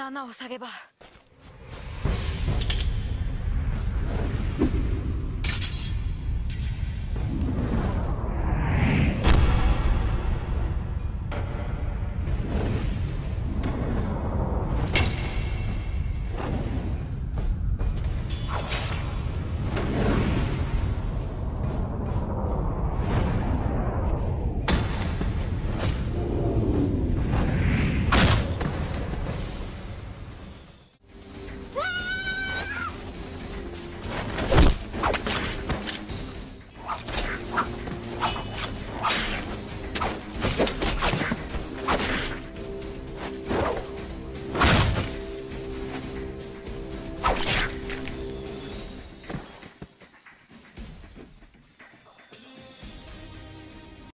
穴を塞げば。